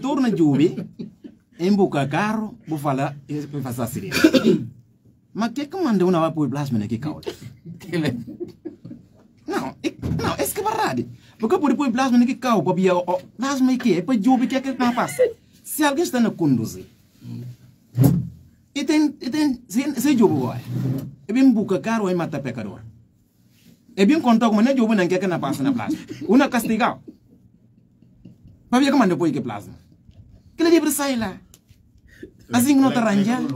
Condutor na Juve, em carro, vou falar, vou fazer assim. Mas que que manda uma para o plasma aqui, caule? Não, não, esse que é verdade. Porque por depois plasma aqui, caule, para via, plasma aqui, é para Juve que é que não passa. Se alguém está na conduzir, e tem, e tem, se, Juve vai, e bem busca carro, e mata pecador. E bem contar como não Juve não quer que não passa na plasma. Uma castigado. Mas via como depois que plasma. Que ele livre sai lá. Assim que não está arranjado.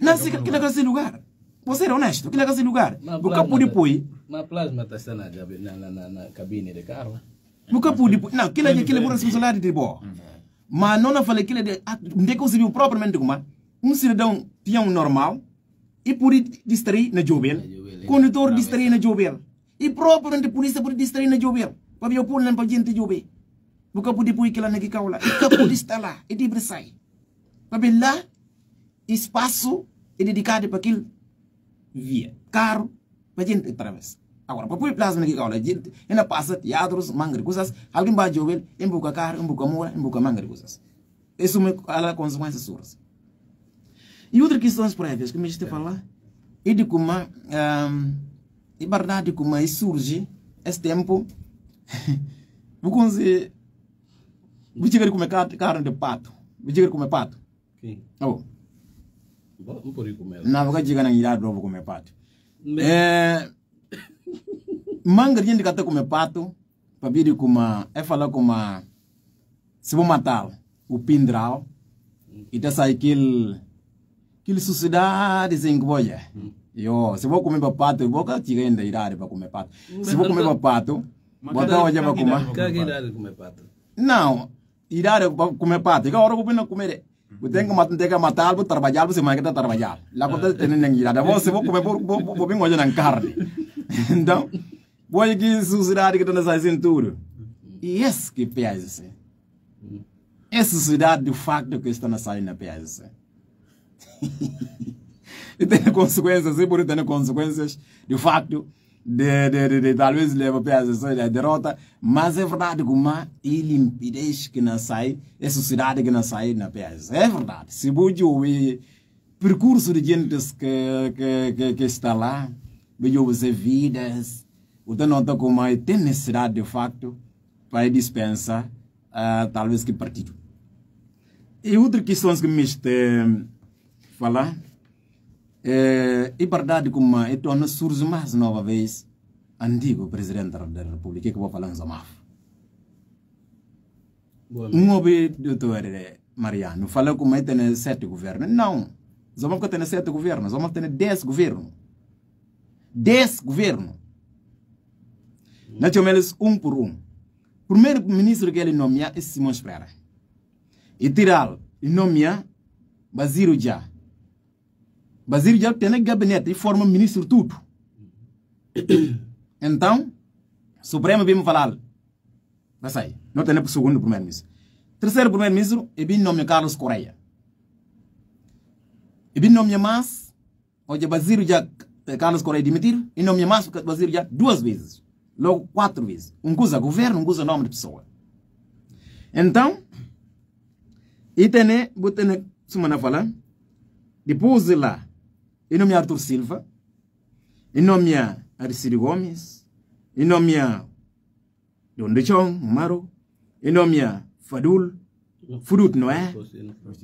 Não sei que legal esse lugar. Você é honesto, que legal esse lugar. O capo depois. Mas plasma está na, na, na, na cabine de carro. O capo depois. Não, que legal que ele por responsabilidade de boa. Mas não falei que ele de. Onde que você viu propriamente como um cidadão peão normal e por distrair na Jobel. Condutor distrair na Jobel. E propriamente polícia por distrair na Jobel. Para ver o pulo para gente Jobel. Buka pudi pui kila nagi kaula. Ika pudi. Edi bersai. É dedicado para aquilo via carro para gente. Agora, para pôr plasma aqui, a gente ainda passa teatros, manga de alguém vai jogar, em busca carro, em busca moura, em busca manga de coisas. Isso é a consequência. E outra questão prévias que me estou falar, de como, um, é verdade como surge esse tempo, vou conseguir Chegar a comer carne de pato. Chegar a comer pato. Sim. Oh. Vou por comer. Não, vou chegar na ilha vou comer pato. É... Manga gente que comer pato, para vir com é falar com uma, se vou matar o pindral, e sair aquele, aquele sociedade sem boia. Eu, se vou comer pato, eu vou chegar ainda idade para comer pato. Se vou comer pato, botar olha para comer. Que idade comer pato? Não, que. Eu tenho que matar, tenho que matar, vou trabalhar, você mais que tá trabalhar. Lá vou ter nem idade, você vou comer, vou vou bem hoje na carne. Então, vou aqui sociedade que está nessa cintura. E esse que pesa Essa sociedade de facto que está na pesa E tem consequências, e por ter consequências de facto de, de, de, talvez leva a da derrota, mas é verdade que uma ele impede que não sai, é sociedade que não sai na PS. É verdade. Se você o percurso de gente que, que, que, que está lá, você vidas, o não está com uma tem necessidade de facto para dispensar uh, talvez que partido. E outra questão que me está falar é, é verdade como é torna surge mais nova vez antigo presidente da República que vou falar em Zamaf. Um ouvi doutor Mariano falou como é tem sete governos. Não, Zamaf tem sete governos, Zamaf tem dez governos. Dez governos. Nós chamamos um por um. Primeiro ministro que ele nomeia é Simão Pereira. E tirar, e nomeia Basílio Já. Basílio já tem gabinete e forma ministro tudo. então, Supremo vem falar. Vai sair. Não tem o segundo primeiro-ministro. Terceiro primeiro-ministro, e bem nome Carlos Correia. E bem nome mais, hoje Basílio já Carlos Correia demitir, e nome mais Basílio já duas vezes. Logo quatro vezes. Um usa governo, um usa nome de pessoa. Então, e tem, vou ter, semana falar, depois de lá, em nome Arthur Silva, em nome Aristide Gomes, em nome Don Dechong, Maro, em nome Fadul, Fudut Noé,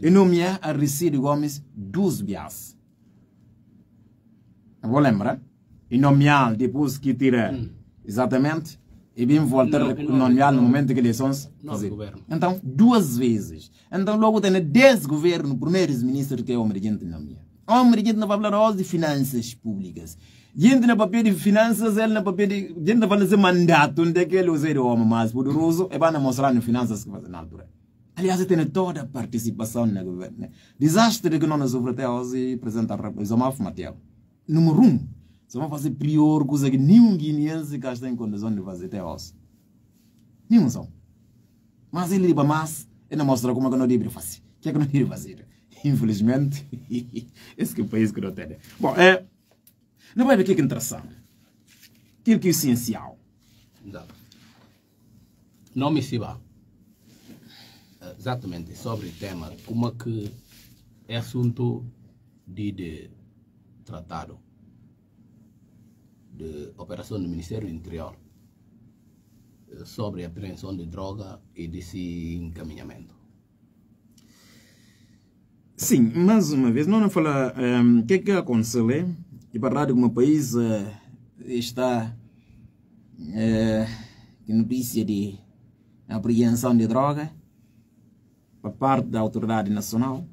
em nome Aristide Gomes dos Bias. Vou lembrar? Em nome depois que tira exatamente e bem voltar nomear no momento que eleições fazer. Então, duas vezes. Então, logo tem dez governos, primeiros ministros que é o emergente nomear. Homem, gente não vai falar de finanças públicas. Gente na papel de finanças, ele na papel de. Gente não fala de mandato, onde é que ele usa o homem mais poderoso, e vai mostrar no finanças que faz na altura. Aliás, tem toda a participação no governo. Desastre que não nos sofreu até hoje, apresentar Zomaf Mateu. Número um, vamos fazer pior coisa que nenhum guineense que está em condição de fazer até hoje. Nenhum são. Mas ele liba mais, ele mostra como é que não deve fazer. O que é que não deve fazer? Infelizmente, esse é o país que não tem. Bom, é, não vai ver o que é interessante. Aquilo que é essencial. Não. Não me siba exatamente sobre o tema, como é que é assunto de, de tratado de operação do Ministério Interior eh, sobre a apreensão de droga e desse encaminhamento. Sim, mais uma vez, não fala o um, ehm, que é que é que para como o país uh, está uh, notícia de apreensão de droga por parte da autoridade nacional,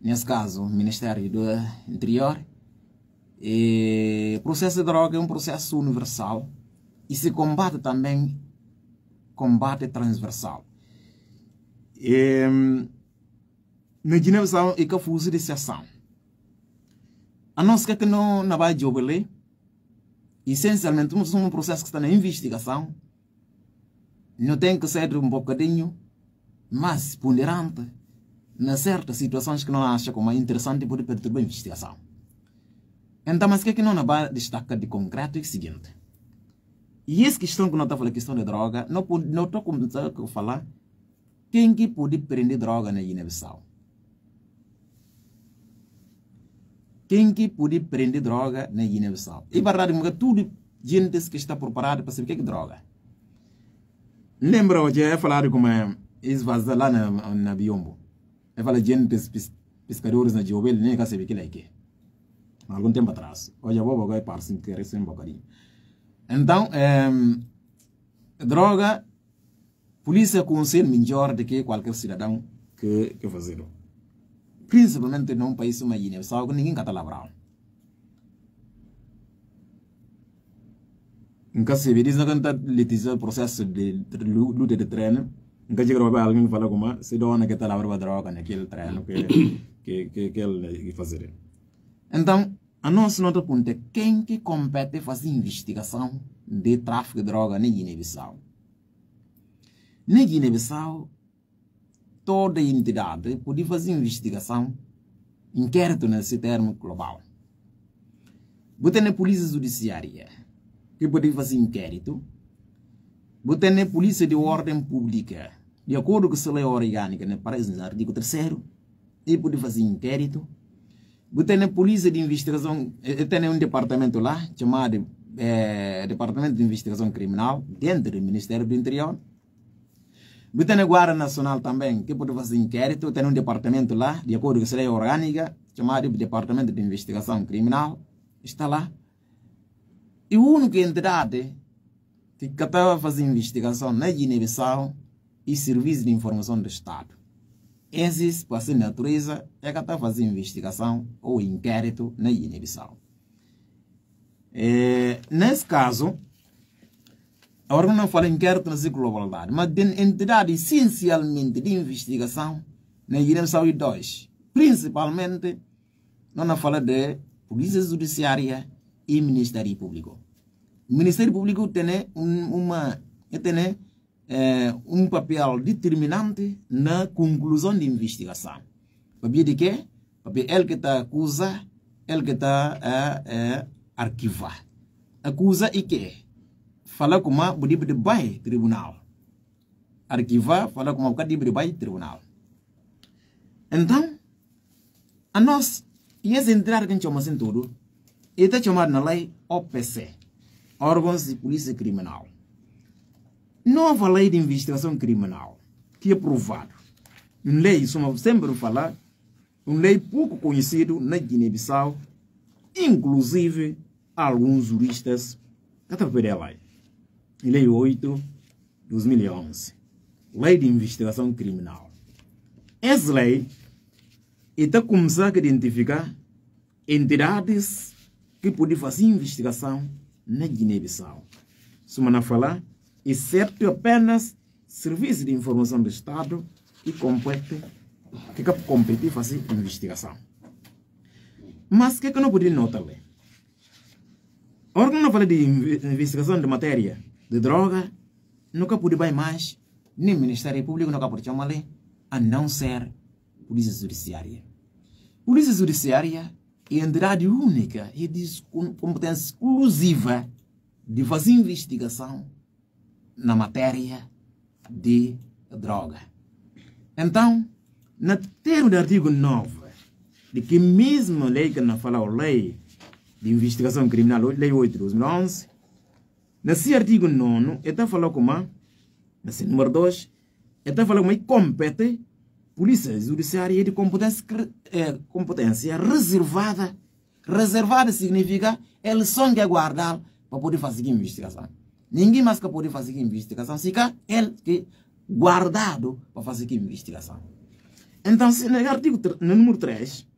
nesse caso o Ministério do Interior. E o processo de droga é um processo universal e se combate também combate transversal. E, na Guiné-Bissau é que fuso de sessão. A nós que não na vai jobele, essencialmente um processo que está na investigação, não tem que ser um bocadinho mas ponderante na certas situações que não acha como interessante poder perturbar a investigação. Então, mas que não vai destacar de concreto é o seguinte. E essa questão que não está falando, questão de droga, não estou começando a falar quem que pode prender droga na Guiné-Bissau. Quem que pode prender droga na Guiné-Bissau. E verdade, tudo gente que está preparada para saber o que é droga. Lembra hoje, eu falar como é esvaziar lá na, na Biombo. Eu falei, gente, pes, pescadores na Jobel, nem que sabe que é que. Algum tempo atrás. Hoje eu vou para se interessar um bocadinho. Então, é, droga, polícia conselho melhor do que qualquer cidadão que, que fazer. Principalmente num país como a Guiné-Bissau, que ninguém cata labrão. Nunca se vê, diz que está litigando processo de luta de treino. Nka jigra ba alguém fala como se dona que tá lá para droga naquele treino que que que que ele fazer. Então a nossa nota ponto é quem que compete fazer investigação de tráfico de droga na Guiné-Bissau? Na Guiné-Bissau toda entidade pode fazer investigação inquérito nesse termo global Botar na polícia judiciária que pode fazer inquérito Botar na polícia de ordem pública de acordo com a lei orgânica, né, parece no artigo 3 ele pode fazer inquérito. Tem a polícia de investigação, tem um departamento lá, chamado é, Departamento de Investigação Criminal, dentro do Ministério do Interior. Tem a Guarda Nacional também, que pode fazer inquérito, tem um departamento lá, de acordo com a lei orgânica, chamado Departamento de Investigação Criminal, está lá. E a única entidade que estava fazendo investigação na Guiné-Bissau e serviços de informação do Estado. Esses, por sua natureza, é que está fazendo investigação ou inquérito na Guiné-Bissau. É, nesse caso, agora não fala inquérito na globalidade, mas de entidade essencialmente de investigação na Guiné-Bissau e dois, principalmente, não fala de Polícia Judiciária e Ministério Público. O Ministério Público tem uma, tem é, um papel determinante na conclusão da investigação. Papel de quê? Papel ele que está acusa, ele que está a, a arquivar. Acusa e quê? Fala com uma bodiba de bai tribunal. Arquivar, fala com uma bodiba de bai tribunal. Então, a nós, e esse entrar que a gente chama assim tudo, está chamado na lei OPC, Órgãos de Polícia Criminal. Nova lei de investigação criminal, que é provado. Uma lei, somos sempre falar, uma lei pouco conhecida na Guiné-Bissau, inclusive alguns juristas que a lei. Lei 8, 2011. Lei de investigação criminal. Essa lei está começando a identificar entidades que podem fazer investigação na Guiné-Bissau. Não falar, exceto apenas Serviço de Informação do Estado e compete que que compete fazer investigação. Mas que que não podia notar? Órgão não fala de investigação de matéria de droga, nunca pode bem mais, nem Ministério Público nunca pode chamar ali, a não ser Polícia Judiciária. Polícia Judiciária é a entidade única e de competência exclusiva de fazer investigação na matéria de droga. Então, no termo do artigo 9, de que mesmo lei que não fala a lei de investigação criminal, lei 8 de 2011, nesse artigo 9, está falando como, nesse número 2, está falando como compete polícia judiciária de competência, é, competência reservada. Reservada significa eles só que guardar para poder fazer investigação. Ninguém mais que pode fazer investigação, fica ele que guardado para fazer investigação. Então, se no artigo no número 3,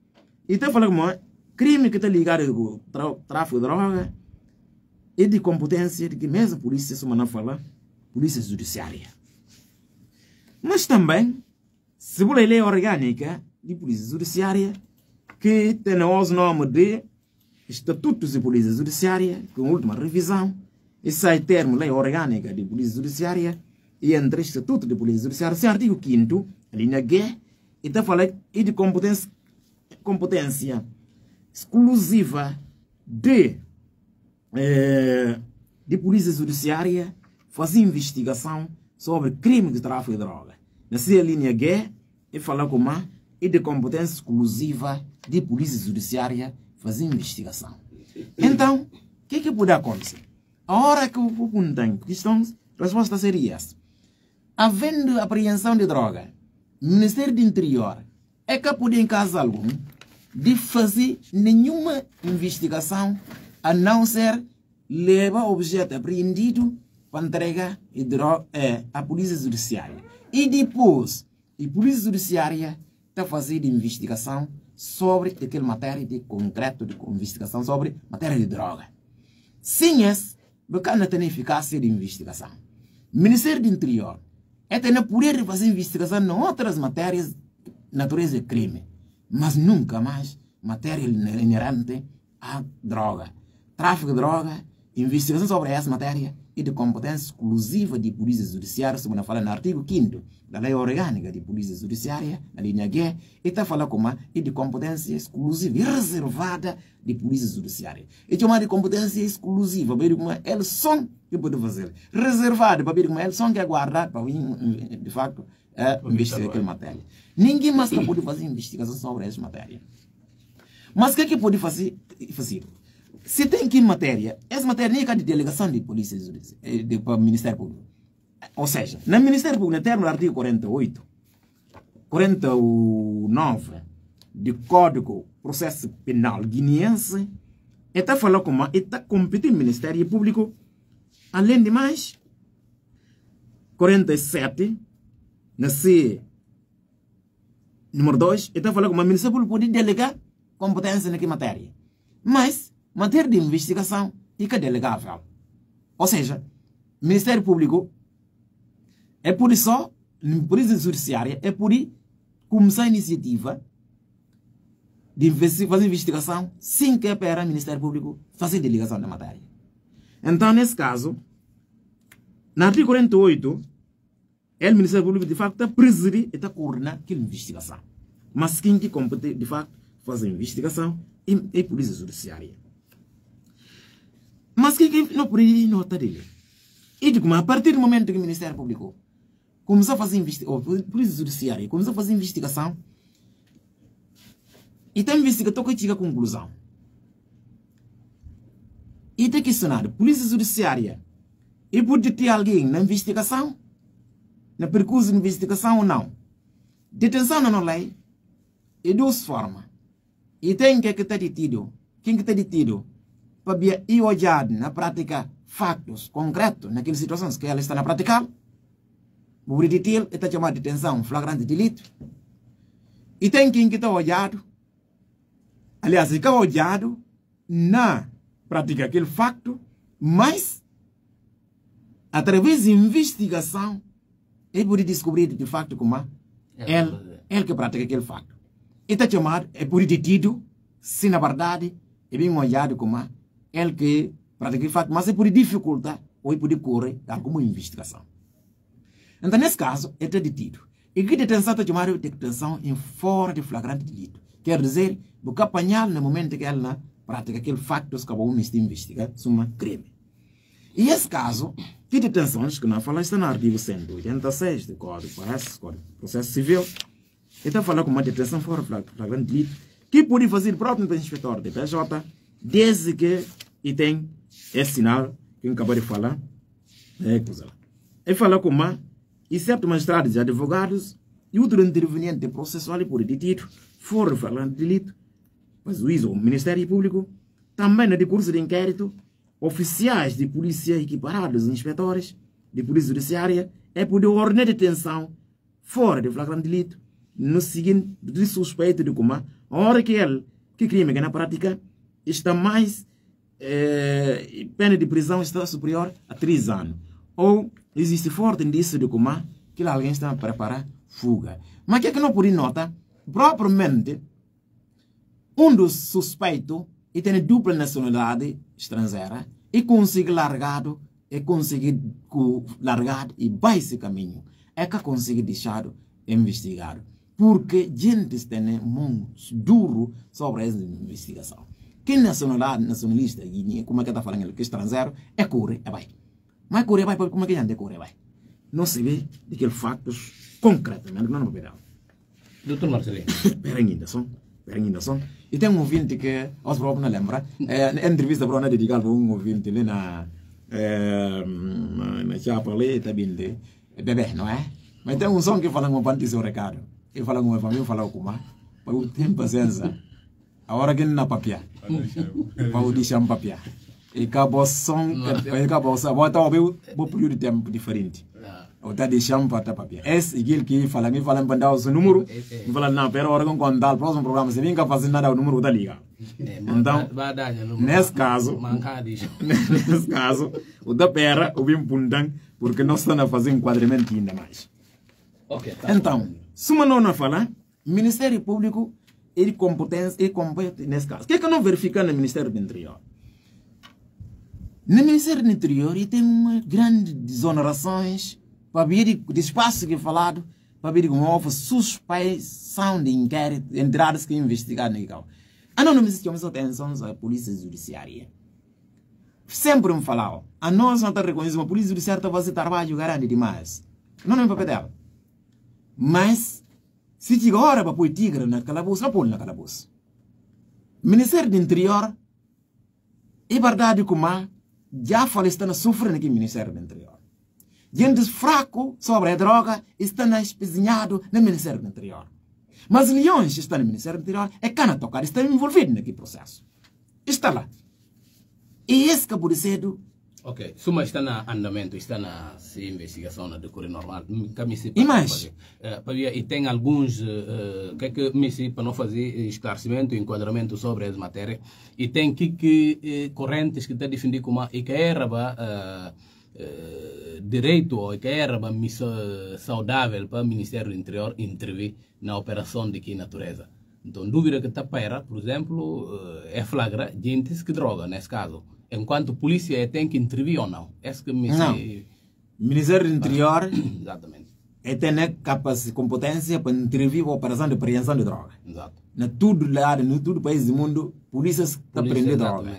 e está falando como crime que está ligado com tráfico de droga e de competência de que mesmo a polícia, se não fala, polícia judiciária. Mas também, se a lei orgânica de polícia judiciária, que tem o nome de Estatutos de Polícia Judiciária, com última revisão, e sai termo lei orgânica de Polícia Judiciária, e entre Estatuto de Polícia Judiciária, sem artigo 5 linha G, e está falando de competência, competência exclusiva de, eh, de Polícia Judiciária fazer investigação sobre crime de tráfico de droga. Nessa linha G, e fala como e de competência exclusiva de Polícia Judiciária fazer investigação. Então, o que, que pode acontecer? A hora que o público tem questões, a resposta seria essa. Havendo apreensão de droga, o Ministério do Interior é capaz, em caso algum, de fazer nenhuma investigação a não ser levar o objeto apreendido para entregar é, à Polícia Judiciária. E depois, a Polícia Judiciária está fazendo investigação sobre aquele matéria de concreto de investigação sobre matéria de droga. Sim, esse bacana tem eficácia de investigação. O Ministério do Interior é ter poder de fazer investigação em outras matérias natureza de crime, mas nunca mais matéria inerente à droga. Tráfico de droga, investigação sobre essa matéria e de competência exclusiva de Polícia Judiciária, segundo fala no artigo 5 da Lei Orgânica de Polícia Judiciária, na linha G, e está falando como e de competência exclusiva e reservada de Polícia Judiciária. E chamar de competência exclusiva, para ver como eles são que podem fazer. Reservada, para ver como eles são que aguardar para de facto é, investigar aquela matéria. Ninguém mais pode fazer investigação sobre essa matéria. Mas o que é que pode fazer? fazer? Se tem que matéria, essa matéria nem é de delegação de polícia eh, de, de, Ministério Público. Ou seja, no Ministério Público, no termo do artigo 48, 49 do Código Processo Penal Guineense, está falando como está competindo o Ministério Público, além de mais, 47, na C, número 2, está falando como o Ministério Público pode delegar competência naquela matéria. Mas, matéria de investigação fica delegável. Ou seja, Ministério Público é por isso, a Polícia Judiciária, é por começar a iniciativa de fazer investigação sem que para o Ministério Público fazer delegação da matéria. Então, nesse caso, no artigo 48, é o Ministério Público, de facto, está presidir e está coordenar aquela investigação. Mas quem que compete, de facto, fazer investigação é a Polícia Judiciária. Mas que não pode nota dele? E digo, mas a partir do momento que o Ministério Público começou a fazer investigação, a Polícia Judiciária começou a fazer investigação, e tem investigador que chega à conclusão. E tem questionado, Polícia Judiciária, e pode ter alguém na investigação? Na percurso de investigação ou não? Detenção não é lei, e duas formas. E tem que estar detido. Quem que está detido? Para ir olhar na prática factos concretos naquelas situações que ela está a praticar. O deter está chamado de detenção flagrante de delito. E tem quem que está olhado. Aliás, fica olhado na prática aquele facto, mas através de investigação, ele pode descobrir de facto como ele, ele que pratica aquele facto. E está chamado, é por detido, se na verdade, é bem olhado como ele que pratica aquele facto, mas é por dificuldade ou é por correr alguma investigação. Então, nesse caso, ele está detido. E que detenção está chamada de detenção em fora de flagrante delito. Quer dizer, porque apanhar no momento que ele pratica aquele facto que acabou de investigar um crime. E esse caso, que detenções que não fala está no artigo 186 do Código de de Processo Civil, está falando com uma detenção fora flagrante delito, que pode fazer o próprio inspetor de PJ, desde que e tem esse sinal que acabou de falar, é, ele fala com uma, e certos magistrados e advogados e outro interveniente processual por detido fora flagrante delito, mas o juiz ou o Ministério Público, também no decurso de inquérito, oficiais de polícia equiparados, inspetores de polícia judiciária, é por ordem de detenção fora de flagrante delito, no seguinte de suspeito de como a hora que ele, que crime que na prática, está mais eh, pena de prisão está superior a três anos. Ou existe forte indício de como que alguém está a preparar fuga. Mas o que é que não pode notar? Propriamente, um dos suspeitos e tem dupla nacionalidade estrangeira e consegue largado e consegue largado e vai esse caminho é que consegue deixar investigado porque gente tem mãos duro sobre essa investigação que nacionalidade nacionalista como é que está falando que é estrangeiro é é vai mas é vai como é que anda é vai não se vê daqueles factos concretamente não não vai Doutor Marcelino. Pera ainda, só. Pera ainda, só. E tem um ouvinte que, aos próprios não lembra, é, a entrevista para dedicada a um ouvinte ali na, é, na chapa ali, tá bem bebê, não é? Mas tem um som que fala com o seu recado. E fala com a família, fala com uma, para o tempo paciência. A hora que na papia. Para o deixar papia. E acabou som, e acabou sa, bota o meu, vou período de tempo diferente. O tá deixando para papia. Esse aquele que fala, me fala para dar o seu número, me fala não, pero hora com contar o próximo programa, se capaz de nada o número da liga. Então, nesse caso, nesse caso, o da pera, o bem pundang, porque nós estamos a fazer enquadramento ainda mais. Então, se não falar, Ministério Público, ele competência, ele compete nesse caso. O que é que não verifica no Ministério do Interior? No Ministério do Interior, tem uma grande desonerações para vir de espaço que é falado, para vir com uma suspeição de inquérito, entradas que investigar no caso. A não me chamamos atenção à polícia judiciária. Sempre me falava, a nós não está reconhecendo, a polícia judiciária está fazendo trabalho grande demais. Não é papel dela. Mas, hora para pôr tigre na calabouço, não põe na calabouço. Ministério do Interior, é verdade como já falestando sofrendo aqui no Ministério do Interior. Gente fraco sobre a droga está espezinhado no Ministério do Interior. Mas leões estão no Ministério do Interior é cana tocar, estão envolvidos naquele processo. Está lá. E esse que por cedo Ok, Suma está na andamento, está na investigação na decorrer normal. E mais? Uh, e tem alguns uh, que é que me para não fazer esclarecimento, enquadramento sobre essa matéria. E tem que, que correntes que está defendendo como e que era uh, uh, direito ou que era saudável para o Ministério do Interior intervir na operação de que natureza. Então, dúvida que está para, por exemplo, é flagra gente que droga nesse caso enquanto polícia tem que intervir ou não? É que me não. Se... Ministério do Interior Exatamente. é ter capacidade, competência para intervir a operação de apreensão de droga. Exato. Na todo lado, no todo país do mundo, polícia está prendendo droga.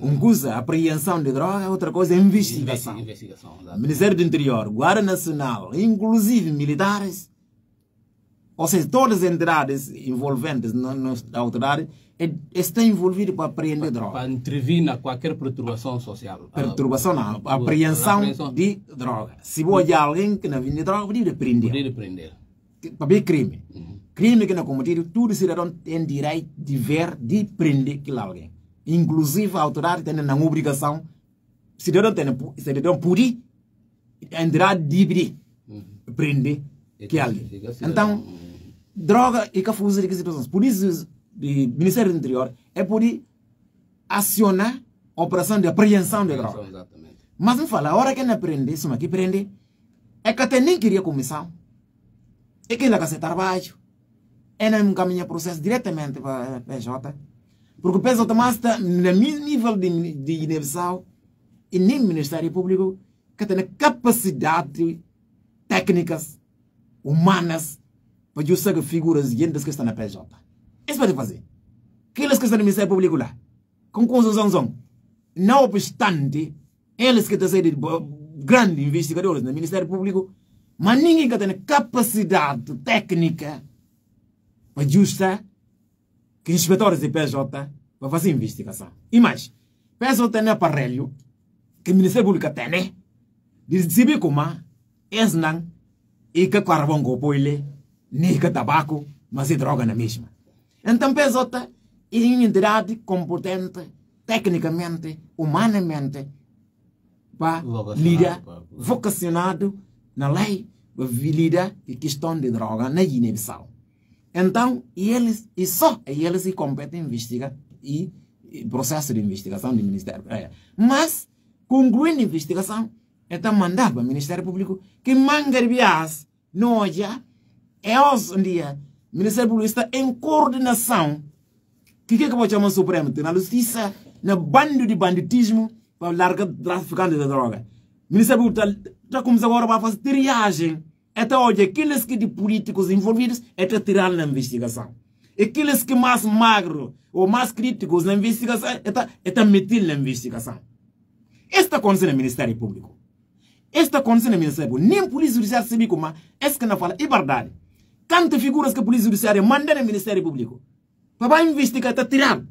Um coisa apreensão de droga, outra coisa é investigação. investigação Ministério do Interior, Guarda Nacional, inclusive militares, ou seja, todas as entidades envolventes na autoridade está envolvido para apreender droga. Para intervir na qualquer perturbação social. Perturbação não, apreensão, apreensão de droga. Se você alguém que não vende droga, pode prender. Pode prender. Para ver crime. Uhum. Crime que não cometido, todo cidadão tem direito de ver, de prender aquele alguém. Inclusive a autoridade tem na obrigação, cidadão tem, cidadão pode entrar de uhum. prender que alguém. Então, droga e cafusa de situações. Por isso, do Ministério do Interior é poder acionar a operação de apreensão de droga. Exatamente. Mas não fala, a hora que ele aprende, isso aqui prende, é que até nem queria comissão. E que lá que se trabalho. É não caminha processo diretamente para a PJ. Porque o PJ está no mesmo nível de, de Guiné-Bissau e nem Ministério Público que tem capacidade técnicas, humanas, para usar figuras gente que estão na PJ. Isso pode fazer. Aqueles que estão no Ministério Público lá, com conclusão, não obstante, eles que estão sendo grandes investigadores no Ministério Público, mas ninguém que tem capacidade técnica para justa que inspetores de PJ para fazer investigação. E mais, PJ tem aparelho que o Ministério Público tem, né? De saber como é não e que carvão com poile, nem que tabaco, mas é droga na mesma. Então PJ é uma entidade competente, tecnicamente, humanamente, para lidar, vocacionado na lei, para lidar com questão de droga na Guiné-Bissau. Então, eles, e só eles se competem em investigar e, e processo de investigação do Ministério. É. Mas, concluindo a investigação, então mandar para o Ministério Público que mangarbias noja é hoje um dia Ministério Público está em coordenação. Que que pode Supremo? Na justiça na bando de banditismo para largar traficante de droga. O Ministério Público está tá começando agora a fazer triagem. Até hoje aqueles que de políticos envolvidos é tirar na investigação. Aqueles que mais magro ou mais críticos na investigação é tá meter na investigação. Esta acontece no Ministério Público. Esta condição é Ministério nem Polícia Judiciária sabe como é que não fala é verdade. Quantas figuras que a Polícia Judiciária manda no Ministério Público para investigar, está tirando.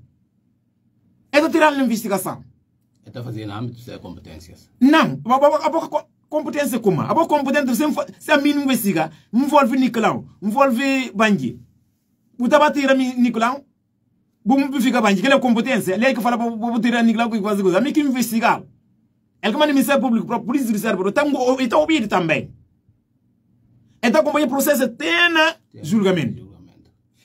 Está tirando a investigação. Está fazendo âmbito de competências. Não, a boca competência como? A boca competência se a mim investiga, envolve Nicolau, envolve Bangi. O tava tirando Nicolau, Bum fica Bangi, que é competência. Ele é que fala para tirar Nicolau que quase coisa. A mim que investigar. Ele que manda Ministério Público para a Polícia Judiciária, está ouvindo também. Então, como é processo, tem julgamento.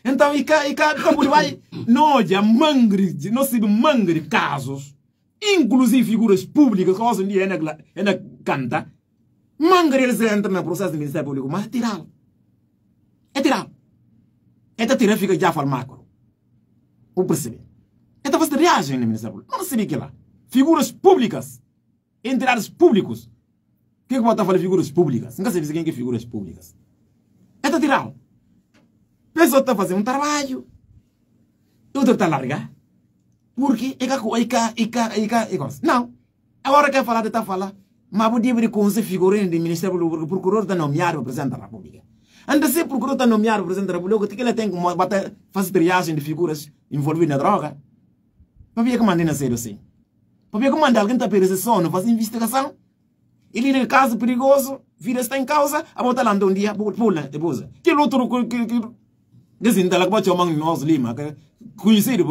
Então, e cá, e cá, como vai, nós mangre, nós temos mangre casos, inclusive figuras públicas, que hoje em dia na canta, mangre eles entram no processo do Ministério Público, mas é tirá-lo. É tirá-lo. Então, tirar fica já farmácolo. Ou perceber. Então, você reage no Ministério Público. Não se que lá. Figuras públicas entidades públicos. O que é que pode falar de figuras públicas? Nunca sei quem é figuras públicas. É tá tirado. Pessoa está fazendo um trabalho. Outro está largar. Porque é que é que é que é que é que Não. Agora quer falar de tá falar. Mas vou dizer que você figurino do Ministério Público, o procurador está nomeado para presidente da República. Anda se o procurador está nomeado para presidente da República, que ele tem que bater, fazer triagem de figuras envolvidas na droga. Para ver que mandei ser assim. Porque como anda alguém está perdendo sono, faz investigação. Ele no caso perigoso, vira está em causa, a botar lá um dia, pula, depois. Que outro que que dizem da que chamar nós Lima, que conhecido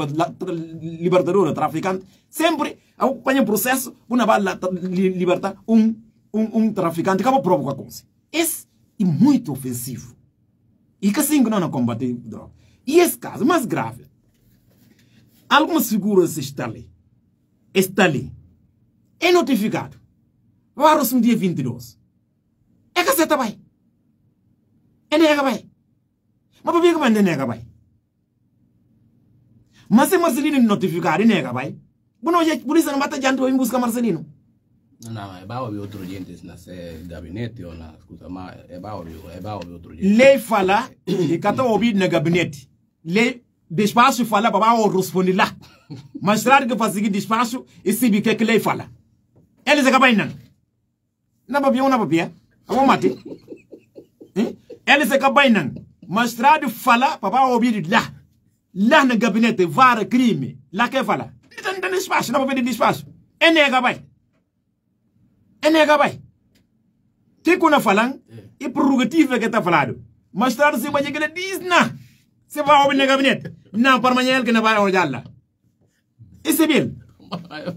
libertador, traficante, sempre acompanha o processo, uma bala libertar um um, um traficante, acaba provocar com isso. Esse é muito ofensivo. E que assim não combate droga. E esse caso mais grave, algumas figuras estão ali está ali. É notificado. Varos no dia 22. É que você está bem. É nega bem. Mas por que você é nega bem? Mas se Marcelino notificar, é nega bem. Bom, hoje a polícia não bate adiante em busca Marcelino. Não, é bom outro gente na gabinete ou na escuta, mas é bom é bom outro gente. Lei fala e cada ouvido no gabinete. Lei despacho fala para o responder lá. Magistrado que faz seguir despacho e se que que lei fala. Eles acabam indo. Na papia ou na papia? Vamos mate. Eles acabam indo. Magistrado fala para ouvir lá. Lá no gabinete, vara crime. Lá que fala. Não tem despacho, não papia de despacho. É nega vai. É nega vai. Que kuna falang e prerrogativa que está falado. Magistrado se vai que diz na. Se vai ouvir no gabinete. Não, para amanhã que não vai olhar lá. Isso é bem.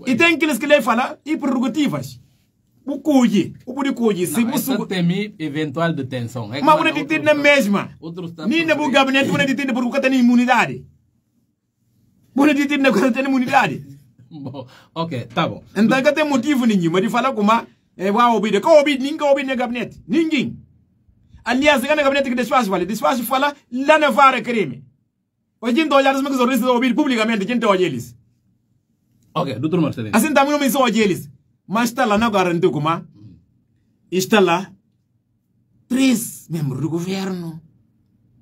E tem aqueles que lhe falam e prerrogativas. O cuide, o budi cuide. Se você temi eventual detenção. É Mas você detém na mesma. Nem no gabinete você detém porque tem imunidade. Você detém porque tem imunidade. Ok, tá bom. Então que tem motivo nenhum, mas de falar como é vai ouvir. Que ouvir, ninguém ouvir no gabinete. Ninguém. aliás gana gabinete que desfaz fala desfaz fala lá na vara crime hoje então olhar os meus jornalistas ouvir publicamente gente olha eles ok doutor Marcelino assim também não me olha eles mas está lá na garantia como está lá três membros do governo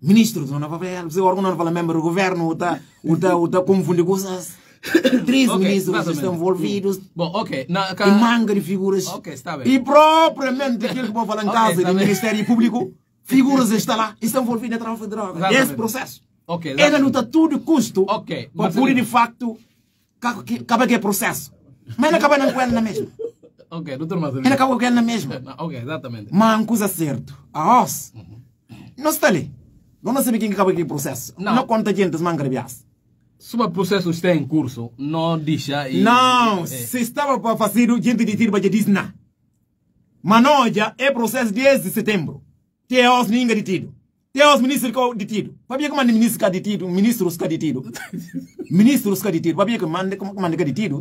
ministro do Nova Velha, você órgão não fala membro do governo, está está está confundindo coisas. Três ministros estão envolvidos. bom ok na, E manga de figuras. Ok, está bem. E propriamente aquilo que vou falar em casa está do. Ministério Público, figuras estão lá, estão envolvidas em tráfico de. Exatamente. Esse processo. ok exatamente. luta tudo custo Ok, para pôr de facto acaba que é processo. Mas não acaba com ela na mesma. ok doutor Marcelino Ela acaba com ela na mesma. Ok exatamente Mas uma coisa certa. A os. Não está ali. Não sabe quem acaba aquele processo. Não. Não conta gente manga de bias. se o processo está em curso não deixa e, Não, é, se estava para fazer gente de tiro para dizer não. Mas não, já é processo desde setembro. Tem os ninguém detido. Tem os ministros que detido. Para como ministros que detido, ministros que detido. Ministros que detido. Para como manda que detido.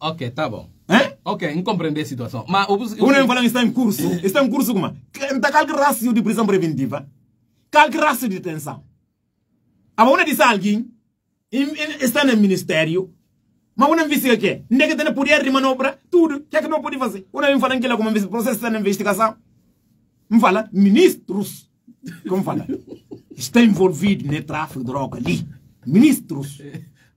Ok tá bom Hein? ok eu compreender a situação mas o, o, Uma falando está em curso. Está em curso como? Está qual rácio de prisão preventiva? Qual rácio de detenção? A uma diz alguém está no ministério mas uma investiga o quê? Onde é que tem poder de manobra? Tudo. O que é que não pode fazer? Uma me fala que ela como processo está na investigação. Me fala, ministros. Como fala? Está envolvido no tráfico de droga ali. Ministros.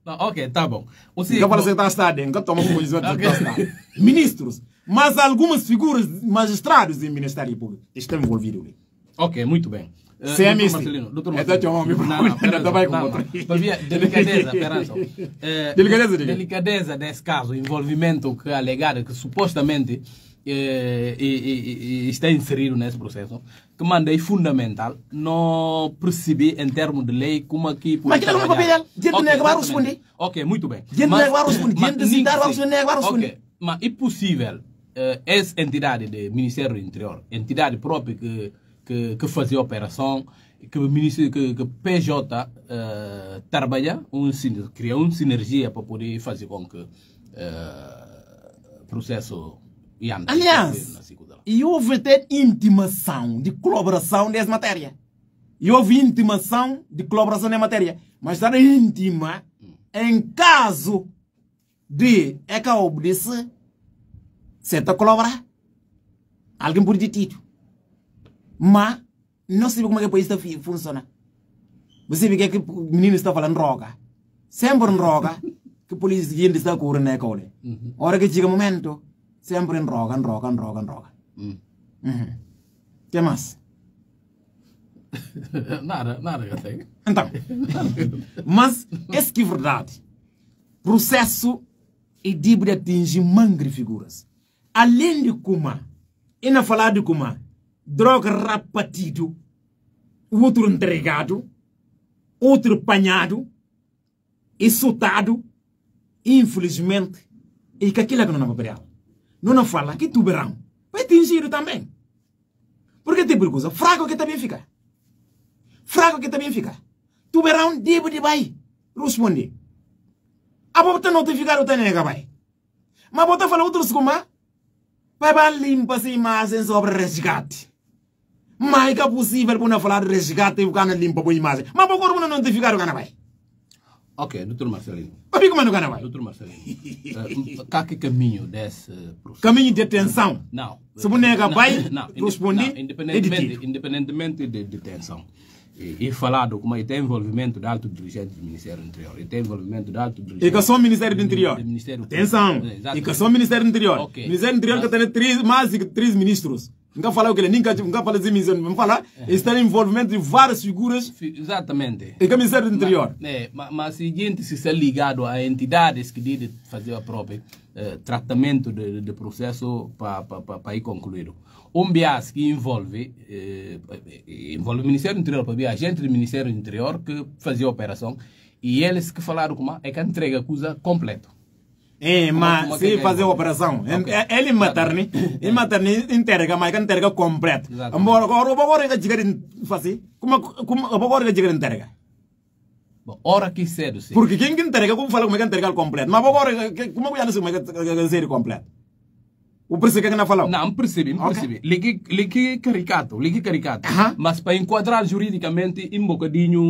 Não, ok tá bom o se- Nunca fala que está estado, nunca toma posição de Ok. está. Ministros. Mas algumas figuras magistrados do Ministério Público estão envolvidos ali. Ok, muito bem. Eh, Se é doutor. Marcelino, doutor É, Marcelino. tchau, meu Não, não, pera ainda vai com não, outro. não. Delicadeza, pera só. Eh, Delicadeza, diga. delicadeza desse caso, envolvimento que alegado que supostamente eh, e- e- e está inserido nesse processo, que mandei fundamental, não percebi em termos de lei como aqui... Mas aquilo é um papel, gente Ok, nega vai responder. Ok, muito bem. Gente nega vai responder, gente da cidade vai responder, vai mas é possível eh, essa entidade do Ministério do Interior, entidade própria que, que, que fazia a operação, que o ministério, que, que PJ eh, trabalha, um, sin- cria uma sinergia para poder fazer com que o processo ande. Aliás. E houve até intimação de colaboração nessa matéria. E houve intimação de colaboração nessa matéria. Mas está íntima em caso de é que obedecer, você está colaborar. Alguém por detido. Mas não sabe como é que o país está funciona. Você vê que, é que o menino está falando droga. Sempre em droga que a polícia está correndo na escola. Hora que chega o momento, sempre em droga, droga, droga, droga. Hum. Uhum. que mais? nada, nada, eu sei. Então, mas esse que é verdade. Processo e de atingir mangre figuras. Além de como, e na falar de como, droga rapatido, outro entregado, outro apanhado, e soltado, infelizmente, e que aquilo é que não é material. Não fala que tubarão vai atingir também. Porque tipo de coisa, fraco que também fica. Fraco que também fica. Tubarão deve de vai responder. A bota notificar o tenega vai. Mas bota falar outros como, vai para limpa-se imagem sobre resgate. Mas é possível para não falar resgate e o cara limpa a imagem. Mas por que não notificar o cara vai? Ok, doutor Marcelino. Mas como é que o cara vai? Doutor Marcelino. Uh, qual que é caminho desse processo? Caminho de atenção. Não. Se o nega Não, vai não, não, independentemente, é independentemente de detenção. E, e falado como ele tem envolvimento de alto dirigente do Ministério do Interior, ele tem envolvimento de alto dirigente. E que só o Ministério do Interior. do Ministério Atenção. É. E que só o Ministério do Interior. Ok. Ministério do Interior que Mas- tem três, mais de três ministros. Nunca falar o que ele, nunca, nunca fala de ministro. Vamos falar, está em envolvimento de várias figuras Fi- Exatamente. e que o Ministério do Interior. Ma- é, ma- mas se a gente se está ligado a entidades que devem fazer a própria eh, tratamento de, de processo para ir concluído. Um bias que envolve, eh, eh, envolve o Ministério do Interior, para agente do Ministério do Interior que fazia a operação e eles que falaram como é que entrega a coisa completa. É, mas se fazer a operação, Ok. é- ele matar-ne, ele matar-ne, entrega, mas entrega completo. Exatamente. Agora, agora, agora que chegar fazer, como, como, agora que chegar entrega. Hora que cedo, sim. Porque quem que entrega, como fala como é que entrega completo? Mas agora, como é que eu não sei como é que ser completo? O percebi que não falou? Não, percebi, Ok. percebi. Liki, liki caricato, liki caricato. Aham. Mas para enquadrar juridicamente, um bocadinho...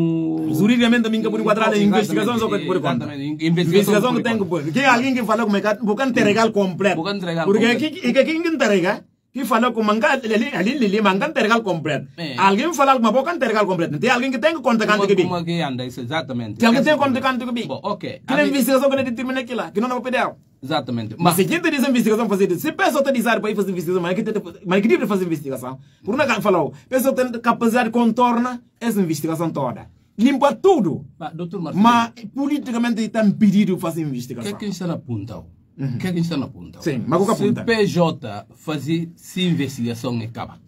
Juridicamente também que por enquadrar a investigação só que por conta. exatamente, Investigação que tem que pôr. Que alguém que falou com o bukan terregal completo. Bukan terregal Porque completo. aqui que quem que terrega que falou com manga ali ali ali manga terregal completo. É. Alguém falou com bukan terregal completo. Tem alguém que tem conta canto que bi. Como que anda isso, exatamente. Tem alguém que tem Esse conta canto que bi. Bom, ok. Que na investigação que ele determina aquilo lá, que não é o PDL. Exatamente. Mas se quem diz investigação fazer isso, se a pessoa está dizendo para ir fazer investigação, mas que tem mas que deve fazer investigação. Por não falou, a pessoa tem capacidade de contorna essa investigação toda. Limpa tudo. Mas, doutor Marcelo, Mas politicamente está impedido fazer o que é investigação. que está na ponta? O que é que está na ponta? Sim, mas o que Se apunta? PJ fazer se investigação acaba,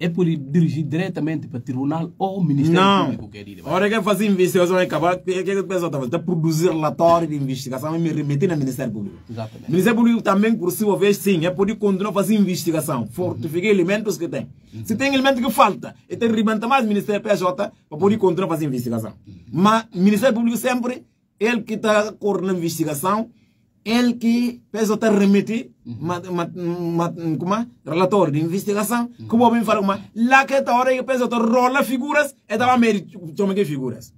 é por ir dirigir diretamente para o tribunal ou o Ministério Não. Público que é de A hora que fazer investigação e acabar, o que que a pessoa está fazendo? Está produzir relatório de investigação e me remeter no Ministério Público. O Exatamente. Ministério Público também, por sua vez, sim, é poder continuar a fazer investigação, fortificar elementos que tem. Se tem elemento que falta, e tem que rebentar mais o Ministério PJ para poder continuar a fazer investigação. Mas o Ministério Público sempre, ele que está coordenando a investigação, ele que está ma, ma, ma, como relatório de investigação, como o bem fala, é? lá que esta hora que PJ rola figuras, e estava meio, chama que figuras.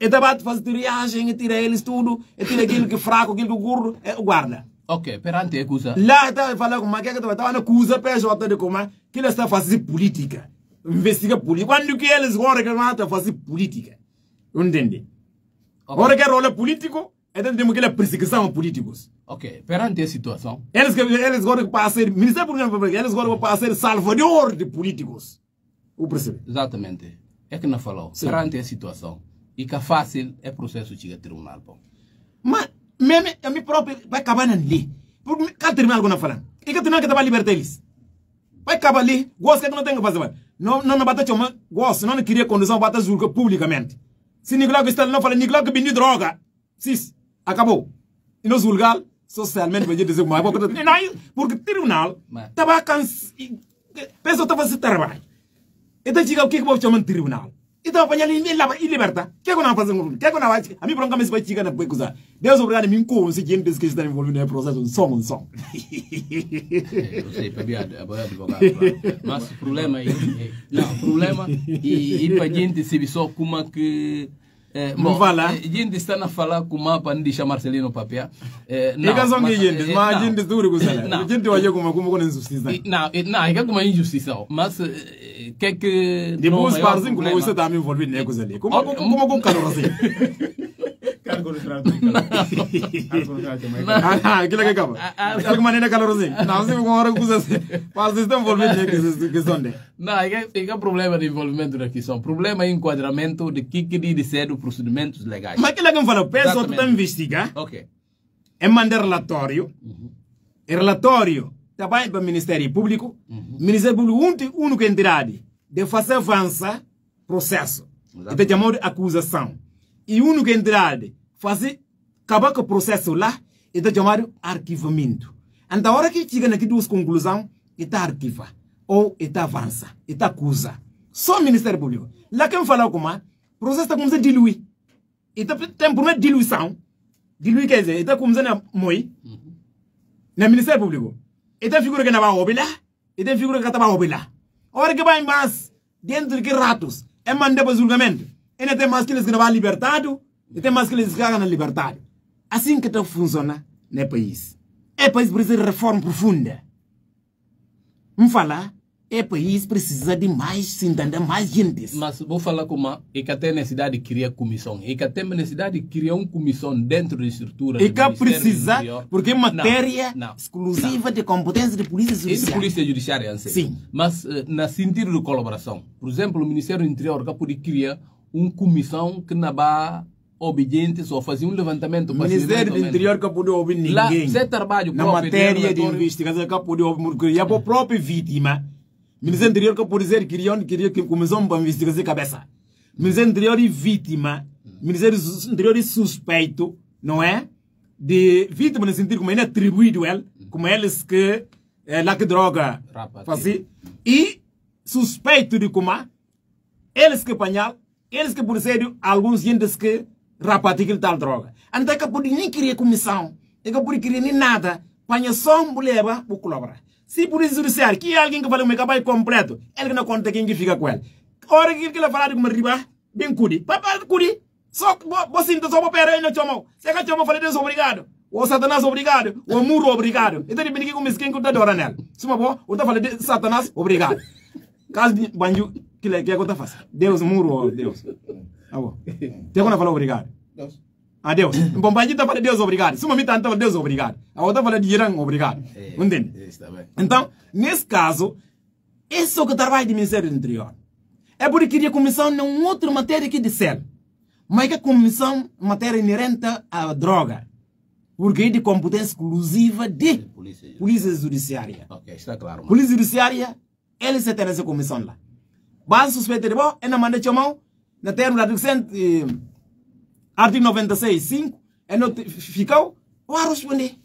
E estava fazer triagem, e tira eles tudo, e tira aquilo que fraco, aquilo que gordo, e guarda. Ok, perante a acusa. Lá está falando como é que estava estava na acusa PJ de como é que ele está fazer política. Investiga política. Quando que eles agora que estão a fazer política. Entende? Agora que é rolo político, então temos que ele perseguição a políticos. Ok, perante a situação, Eles que eles agora para ser Ministério Público, eles agora para ser salvador de políticos. O percebe? exatamente, é que não falou. Sim. Perante a situação, e que é fácil é processo de ao tribunal. Bom. Mas mesmo a mim próprio vai acabar ali. Porque cada terminar algo não falando. E que terminar que vai libertar eles. Vai acabar ali. Gosto que não tem que fazer. Não não não bata chama. Gosto não queria condição bata julga publicamente. Se Nicolau que está não fala Nicolau que vendeu droga. Sis, acabou. E não julgar socialmente vai dizer mais não porque tribunal Mas- estava cansa pessoa estava se trabalho. Então chega o que que vou chamar de tribunal. Então apanhar ele ele leva e liberta. Que que não faz um? Que que não vai? A mim pronto me vai chegar na coisa. Deus obrigado mim com se gente que está envolvido no processo um som um som. É, Eu sei, para mim, é bom advogado. claro. Mas o problema é. é- Não, o problema e, e para a gente se só como que. É, Não fala. A gente está a falar com o para não deixar Marcelino papel. É, E que são que gente, é, mas não. gente duro com isso. Não. Gente vai como como com injustiça. E- Não, e- não, é que é uma injustiça. Mas eh, que é que. Depois não, os maior parzinhos como problema- você está com calor assim. Cargo trato. mas- Ah, aquilo que acaba. Ah, ah, De alguma maneira calor assim. Não, você com hora coisa assim. Parzinhos estão envolvidos na questão de. Não, é que é que é problema de envolvimento da questão. Problema é enquadramento de que que diz ser os procedimentos legais. Mas aquilo que fala, peso tu Exatamente. está investigar. Ok. é mandar relatório. E relatório também para o Ministério Público. O Ministério Público, única única entidade de fazer avançar processo. Exato. Então, chamamos de acusação. E única entidade fazer acabar com o processo lá, então chamado de arquivamento. Então, a hora que chega naquela duas conclusões, está arquiva. Ou está avança, está acusa. Só o Ministério Público. Lá quem fala como o processo está começando a diluir. Então, tem primeiro diluição. Diluir quer dizer, está começando a moer no Ministério Público. E tem figura que não vai ouvir e tem figura que está ouvir lá. A hora que vai mais dentro de que ratos é mandar para julgamento. E não tem mais que eles que não vão libertado e tem mais que eles que não libertado. Assim que está funciona no país. É país precisa de reforma profunda. Vamos falar, é país precisa de mais, se entender, mais gente. Mas vou falar com uma. E que tem necessidade de criar comissão. E que tem necessidade de criar uma comissão dentro da estrutura. E que precisa, porque é matéria Não, não, exclusiva de competência de polícia E de judiciária. polícia judiciária, si. Sim. Mas eh, na sentido de colaboração. Por exemplo, o Ministério do Interior que pode criar uma comissão que não vai obediente só fazer um levantamento Ministério do Interior que pode ouvir Lá, ninguém. você trabalha Na próprio matéria de relatório. investigação que pode ouvir, é a própria vítima. Ministério do Interior que pode dizer que queria que começou para investigar de cabeça. Ministério do Interior é vítima. Ministério do Interior é suspeito, não é? De vítima no sentido como é atribuído ele, como eles que é, lá que droga fazer. E suspeito de como é, eles que apanhar, eles que por ser alguns gentes que rapatikil tal droga. Então que por nem queria comissão, é que por queria nem nada. Panha som buleba bu colabora se polícia judiciária que alguém que fala um trabalho completo ele que não conta quem que fica com ele ora que ele fala de uma riba bem cudi papai cudi só você então só para ele não chamou se que chamou falei Deus obrigado o satanás obrigado o muro obrigado então ele que com mesquinho que tá dora nela suma bo o tá falando satanás obrigado caso banju que le que é tá faz Deus muro Deus bom tem como falar obrigado Deus. Adeus. Bom, banji tá falando Deus obrigado. Suma mi tá falando Deus obrigado. A outra fala de Irã obrigado. Entende? Está. Então, nesse caso, esse é o que trabalho do Ministério do Interior. É por que a comissão não outra matéria que disser. Mas que a comissão matéria inerente à droga. Porque é de competência exclusiva de Polícia. Polícia Judiciária. Ok, está claro. Polícia Judiciária, eles se tem essa comissão lá. Base suspeita de bom, é na manda chamão, na termo da artigo, eh, artigo 96, 5, é notificou, vai responder.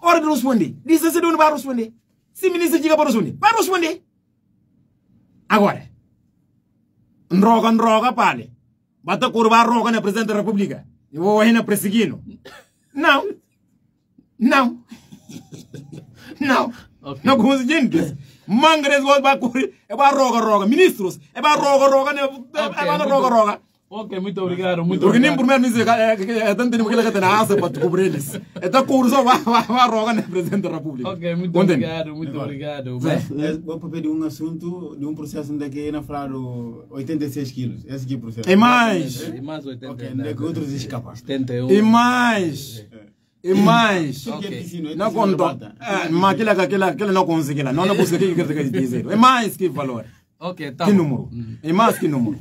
Hora de responder. Diz se não vai responder. Se o ministro diga para responder, vai responder. Agora, droga, droga, pale. Bata curvar roga na presidente da república. Eu vou aí na perseguindo. Não. Não. Não. Não conseguimos. Mangres gol ba kuri e ba roga roga ministros e ba roga roga ne e ba roga roga. Ok, muito obrigado. Muito Porque nem obrigado. primeiro ministro é tanto nem que ele na asa para cobrir eles. É tá curso ba ba roga ne presidente da república. Ok, muito obrigado. Muito obrigado. Vou pedir um assunto de um processo onde é na falar 86 quilos. Esse aqui é o processo. E mais. E mais 80. Ok, onde que outros escapam. 71. E mais. E mais. Tudo que é Ok. piscina, é Não piscina contou. levanta. É, Mas aquilo aquilo aquilo não conseguiu. Não não conseguiu o que quer dizer. É mais que valor. Ok, tá Que bom. número? É mais que número.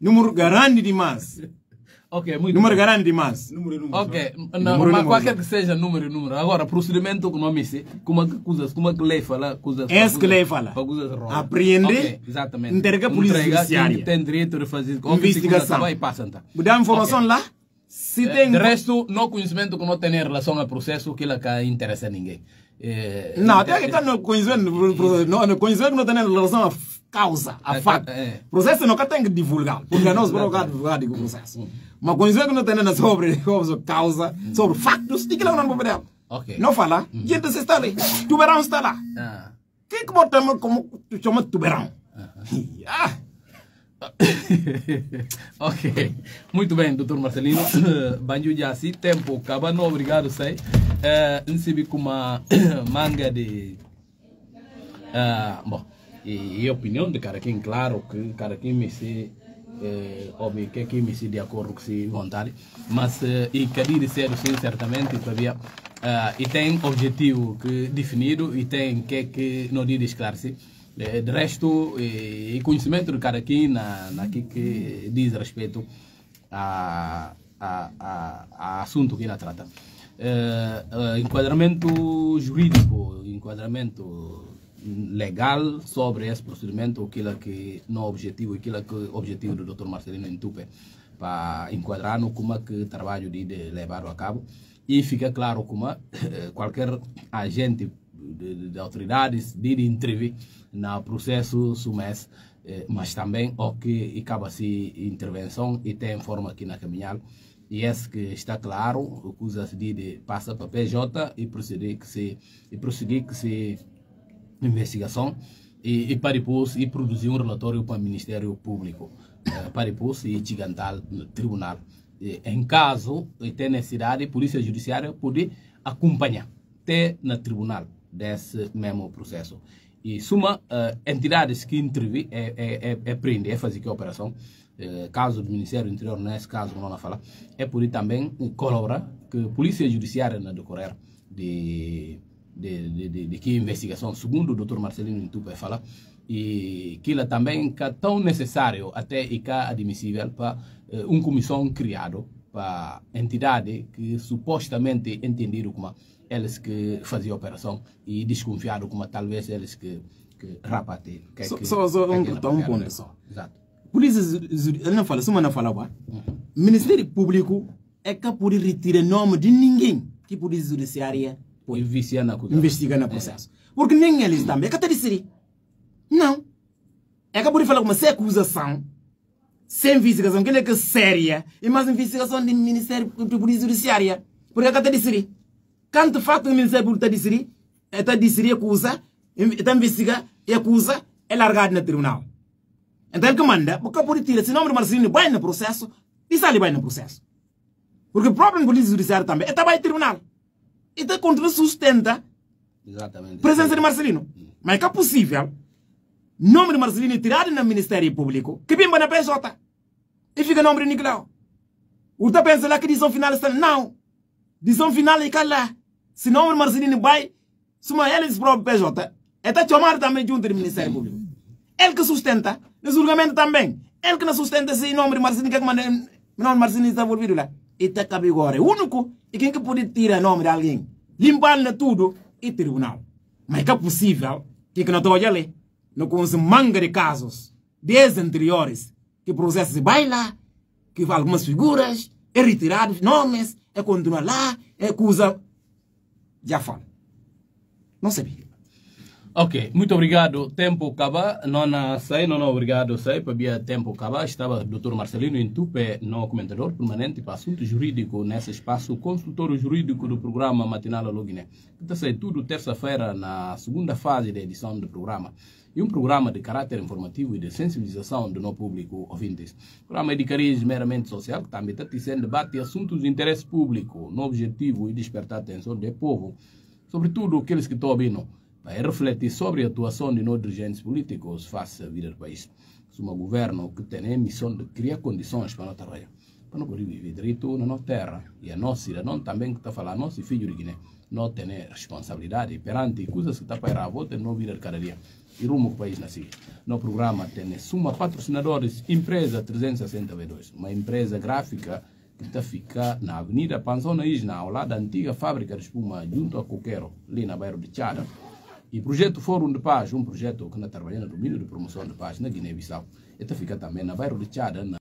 Número grande demais. Ok, muito Número bem. grande demais. Número número. Ok, não, Número, mas número. qualquer que seja número, número. Agora, procedimento que nome se, como é que coisas, como é que lei fala, coisas. Esse que lei fala. Para coisas rolas. Apreende, Ok, exatamente. entrega à polícia judiciária. tem direito de fazer. Investigação. Vai e passa então. Dá informação lá. Se tem. De resto, no conhecimento que não tem em relação ao processo, que que interessa a ninguém. Eh, Não, até que está no conhecimento. No no conhecimento não tem relação à causa, a É, fato. é. Processo não tem que divulgar. Porque nós vamos divulgar o processo. Mas conhecimento não tem sobre sobre causa, sobre factos, e que lá não pode Ok. Não fala. Gente, você está ali. Tubarão está lá. Ah. que que botamos como chama tubarão? Ah, ok. Muito bem, doutor Marcelino. Banjo já assim, tempo acaba, não obrigado, sei. Uh, Nsibi com uma manga de. ah, bom, e, e opinião de cada quem, claro, que cada quem me se. Eh, óbvio que me se de acordo com se vontade, mas eh, e queria dizer sim, certamente, todavia, ah, e tem objetivo que definido e tem que que não diz esclarecer. Eh, de resto, eh, e conhecimento de cada quem na, na que, que diz respeito a, a, a, a assunto que ela trata. Eh, enquadramento jurídico, enquadramento legal sobre esse procedimento, aquilo que no objetivo, aquilo que o objetivo do Dr. Marcelino Entupe para enquadrar no como é que trabalho de, de levar a cabo e fica claro como qualquer agente de, de, de autoridades de intervir no processo sumés, eh, mas também o que acaba-se intervenção e tem forma aqui na caminhada e esse que está claro, o que usa de, de passa para PJ e proceder que se e prosseguir que se investigação e, e para depois e produzir um relatório para o Ministério Público. Eh, para depois e gigantal no tribunal. E, em caso de ter necessidade a polícia judiciária poder acompanhar. Até no tribunal desse mesmo processo e suma eh, entidades que intervêm é, é, é, é prender, é fazer que a operação eh, caso do Ministério do Interior, nesse caso não a falar, é por também colaborar que a Polícia Judiciária na decorrer de, de, de, de, de que investigação, segundo o Dr. Marcelino Intupa fala, e que ela também é tão necessário até e que admissível para eh, uma comissão criada para entidade que supostamente entenderam como eles que faziam a operação e desconfiaram como talvez eles que, que rapate. Que, Só- que- só- só que um- aquela tá um ponto só. Exato. polícia, ele não fala, suma não fala, ué. Ministério Público é que pode retirar nome de ninguém que Polícia Judiciária na investiga no processo. Porque nem eles também, é que até disseram. Não. É que pode falar com uma sem acusação, sem investigação, que é que é séria, e mais investigação do Ministério de Polícia Judiciária. Porque é que até disseram. Quando de facto o Ministério Público está decidir, está decidir acusa, está investigar e acusa, é largado no tribunal. Então ele que manda, porque pode tirar, se nome de Marcelino vai no processo, e sai vai no processo. Porque o próprio Polícia Judiciária também, está vai no tribunal. E está continua sustenta Exatamente. presença de Marcelino. Mas é possível, nome de Marcelino tirado no Ministério Público, que bimba na PJ. E fica nome de Nicolau. O tá pensa lá que decisão final está. Não. Decisão final é lá. Se nome de Marcelino vai, se uma eles próprio PJ, é tá chamado também junto do Ministério Público. Ele que sustenta, no julgamento também. Ele que não sustenta esse nome de Marcelino, que é que nome Marcelino está envolvido lá. E tá cabe agora. O único, e quem que pode tirar nome de alguém, limpar tudo, e tribunal. Mas é possível que não estou ali, não com manga de casos, desde anteriores, que o processo se vai lá, que algumas figuras é retirado nomes, é continua lá, é. Já fala. Não sabia. Ok, muito obrigado. Tempo acaba. Não sei, não obrigado, sei, para tempo acaba. Estava o Dr. Marcelino Intupe, no comentador permanente para assunto jurídico nesse espaço, consultor jurídico do programa Matinal Logine. Está sei tudo terça-feira na segunda fase da edição do programa. E um programa de caráter informativo e de sensibilização do nosso público ouvintes. O programa de cariz meramente social, que também está tecendo debate e assuntos de interesse público, no objetivo e despertar a atenção do povo, sobretudo aqueles que estão ouvindo vai refletir sobre a atuação de nossos dirigentes políticos face à vida do país. Somos um governo que tem a missão de criar condições para nós trabalhar, para nós poder viver direito na nossa terra. E a nossa cidadão também que está falando, nosso filho de Guiné, não tem responsabilidade perante coisas que está para a volta não vir cada dia. E rumo o país nasce. No programa tem suma patrocinadores, empresa 360V2, uma empresa gráfica que está fica na Avenida Panzona Isna, ao lado da antiga fábrica de espuma, junto a Coqueiro, ali na bairro de Chada. E projeto Fórum de Paz, um projeto que está trabalhando no domínio de promoção de paz na Guiné-Bissau, está fica também na bairro de Chada, na